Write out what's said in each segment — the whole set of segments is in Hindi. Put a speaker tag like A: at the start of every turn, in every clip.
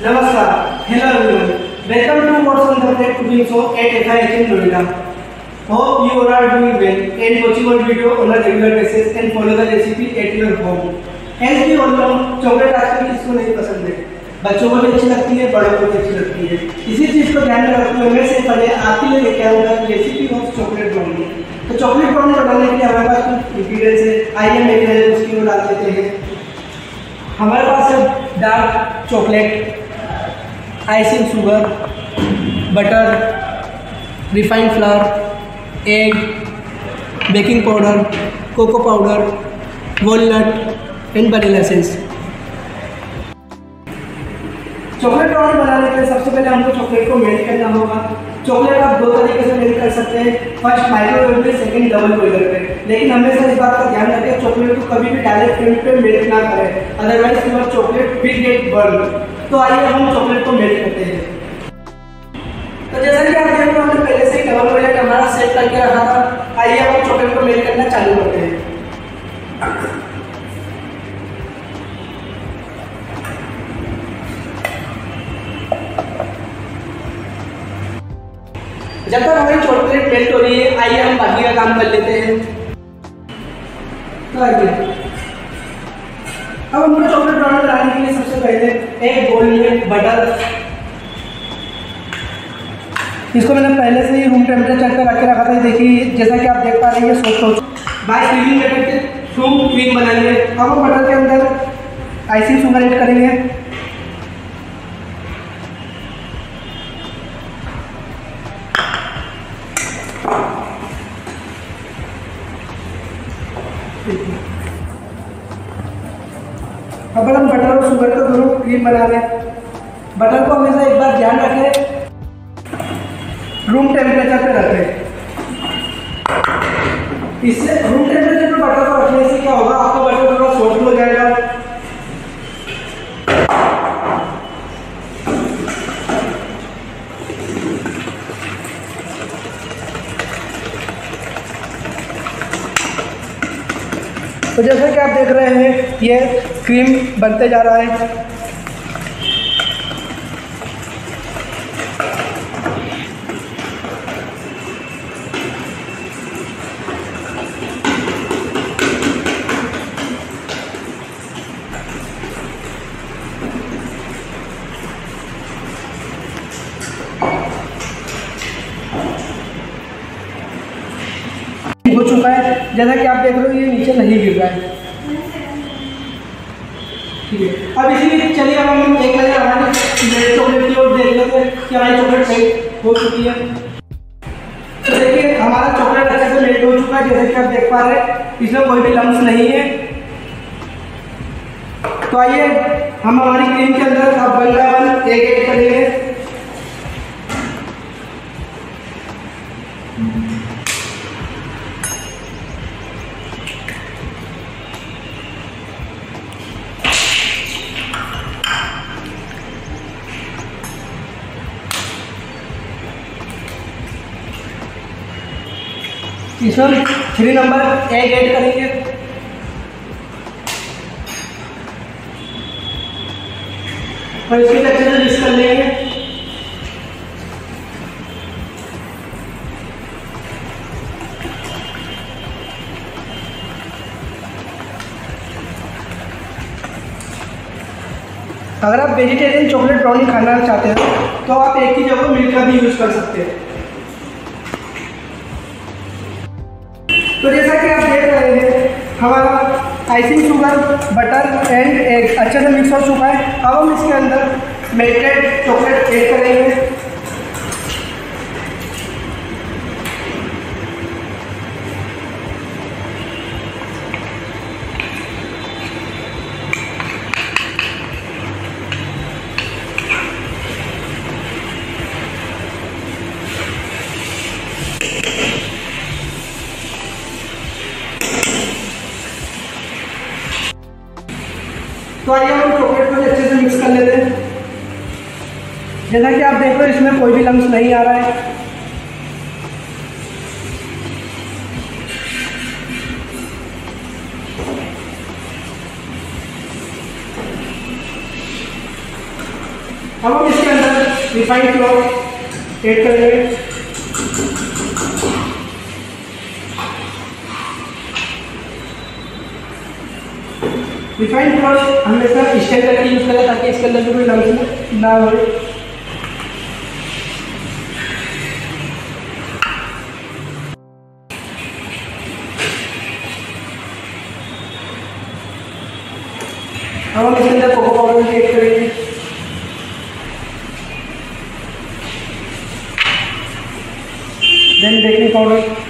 A: Namaskar. Hello everyone. Welcome to What's on the Plate Cooking Show at FIH in Noida. Hope you all are doing well and watching our video on a regular basis and follow the recipe at your home. As we all know, chocolate आजकल किसको नहीं पसंद है बच्चों को भी अच्छी लगती है बड़ों को भी अच्छी लगती है इसी चीज़ को ध्यान में रखते हुए मैं से पहले आपके लिए लेके आऊँगा रेसिपी ऑफ़ चॉकलेट ब्राउनी तो चॉकलेट ब्राउनी बनाने के लिए हमारे पास कुछ इंग्रीडियंट्स है आइए मेरे उसकी ओर डाल देते हैं हमारे पास है dark chocolate icing sugar butter refined flour egg baking powder cocoa powder walnut and vanilla chocolate brownie बनाने के लिए सबसे पहले हमको चॉकलेट को मेल्ट करना होगा। चॉकलेट आप दो तरीके से मेल्ट कर सकते हैं। फ़र्स्ट माइक्रोवेव में सेकंड डबल बॉइलर पे। लेकिन हमेशा इस बात का ध्यान रखें चॉकलेट को कभी भी डायरेक्ट फ्लेम पे मेल्ट ना करें। Otherwise your chocolate will get burn तो आइए हम चॉकलेट को मेल्ट करते हैं। तो जैसा कि आप देख रहे हमने पहले से ही डबल बॉइलर हमारा सेट करके रखा था। आइए हम चॉकलेट को मेल्ट करना चालू करते हैं। जब तक हमारी चॉकलेट मेल्ट हो रही है, आइए हम बाकी का काम कर लेते हैं। तो आइए। अब हमको चॉकलेट बनाना बनाने के लिए सबसे पहले एक बोल में बटर इसको मैंने पहले से ही रूम टेम्परेचर चेक कर के रखा था। देखिए जैसा कि आप देख पा रहे हैं सॉफ्ट हो बाय क्रीम मेथड के फ्रूम क्रीम बनाएँगे। अब हम बटर के अंदर आइसिंग शुगर ऐड करेंगे अब और शुगर का दोनों क्रीम बना हैं। बटर को हमेशा एक बार ध्यान रखें। रूम टेम्परेचर पे रखें। इससे रूम टेम्परेचर पर बटर को रखने से क्या होगा? आपका बटर थोड़ा सॉफ्ट हो जाएगा तो जैसा कि आप देख रहे हैं ये क्रीम बनते जा रहा है। हो चुका है, जैसा कि आप देख रहे हो, ये नीचे नहीं गिर रहा है। ठीक है। अब इसी चलिए अब हम एक नज़र हमारी चॉकलेट की ओर देख लेते हैं कि हमारी चॉकलेट सही हो चुकी है। तो देखिए, हमारा चॉकलेट अच्छे से मेल्ट हो चुका है, जैसे कि आप देख पा रहे हैं, इसमें कोई भी लम्स नहीं है। तो आइए, हम हमारी क्रीम के अंदर अब वन बाय वन एक एक करेंगे इसमें थ्री नंबर एग ऐड करेंगे। और इसके अच्छे से मिक्स कर लेंगे। अगर आप वेजिटेरियन चॉकलेट ब्राउनी खाना चाहते हैं तो आप एक ही जगह मिल्क का भी यूज़ कर सकते हैं। तो जैसा कि आप देख रहे हैं, हमारा icing sugar butter and egg अच्छे से मिक्स हो चुका है। अब हम इसके अंदर मेल्टेड चॉकलेट ऐड करेंगे। तो आइए हम चॉकलेट को अच्छे से मिक्स कर लेते हैं। जैसा कि आप देख रहे हो, इसमें कोई भी लम्स नहीं आ रहा है। अब हम इसके अंदर रिफाइंड फ्लोर ऐड करेंगे। रिफाइंड फ्लोर हमेशा स्टेट करके यूज़ करें ताकि इसके अंदर कोई लम्स ना हो हम इसके अंदर कोको पाउडर भी ऐड करेंगे देन बेकिंग पाउडर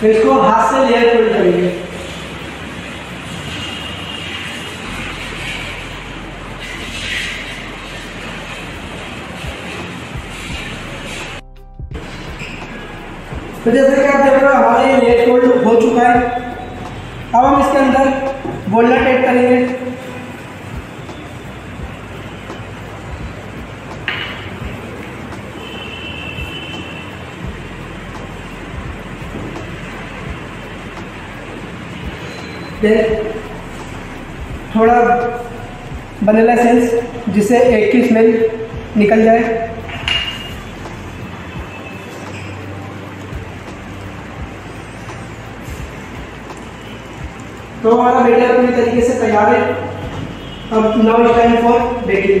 A: फिर इसको हाथ से लेयर फोल्ड करेंगे तो जैसे कि आप देख रहे हो, हमारे लेयर कोल्ड हो चुका है। अब हम इसके अंदर बोल्डर टेट करेंगे। देन थोड़ा वनीला सेंस जिससे एक की स्मेल निकल जाए। तो हमारा बैटर पूरी तरीके से तैयार है। अब नाउ टाइम फॉर बेकिंग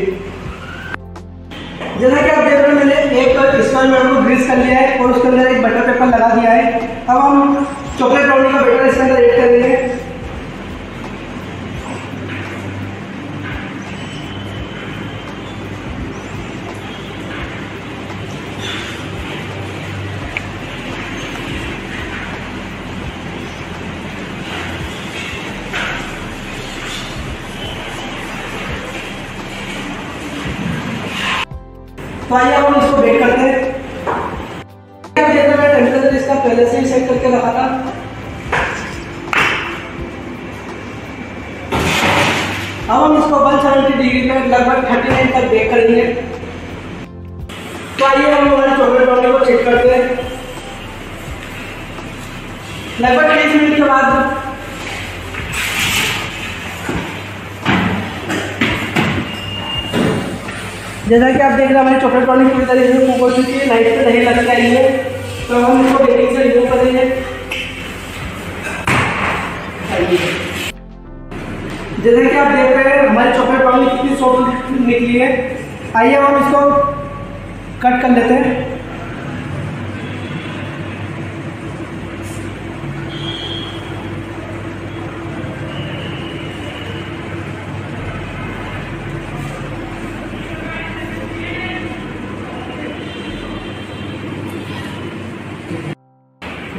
A: जैसा कि आप देख रहे हो, मैंने एक स्पंज में को ग्रीस कर लिया है और उसके अंदर एक बटर पेपर लगा दिया है। अब हम चॉकलेट ब्राउनी का बैटर इसके अंदर ऐड करेंगे तो आइए हम इसको बेक करते हैं। रहे हैं टेम्परेचर इसका पहले से ही सेट करके रखा था? अब हम इसको 170 डिग्री पे लगभग 39 तक बेक करेंगे। तो आइए हम हमारे चॉकलेट ब्राउनी को चेक करते हैं। लगभग 30 मिनट के बाद जैसा कि आप देख रहे हैं, हमारी चॉकलेट कॉलिंग पूरी तरीके से कुक हो चुकी है लाइट से नहीं लग रही है। तो हम इसको बेकिंग से रिमूव करेंगे। जैसा कि आप देख रहे हैं, हमारी चॉकलेट कॉलिंग कितनी सॉफ्ट निकली है। आइए हम इसको कट कर लेते हैं।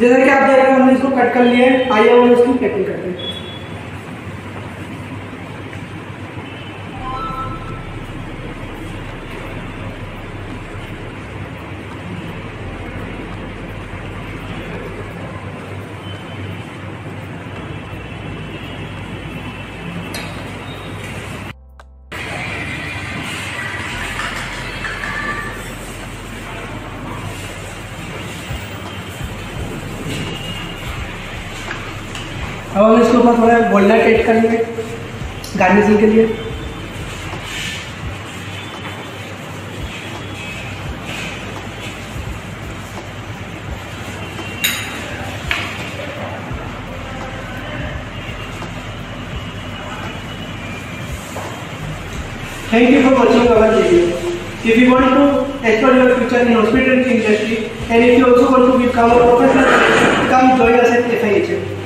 A: जैसा कि आप देख रहे हैं हमने इसको कट कर लिया है, आइए हम इसकी कटिंग करते हैं। अब हम इसके ऊपर थोड़ा वॉलनट ऐड करेंगे गार्निशिंग के लिए Thank you for watching our video. If you want to explore your future in hospitality industry and if you also want to become a professional, come join us at FIHM.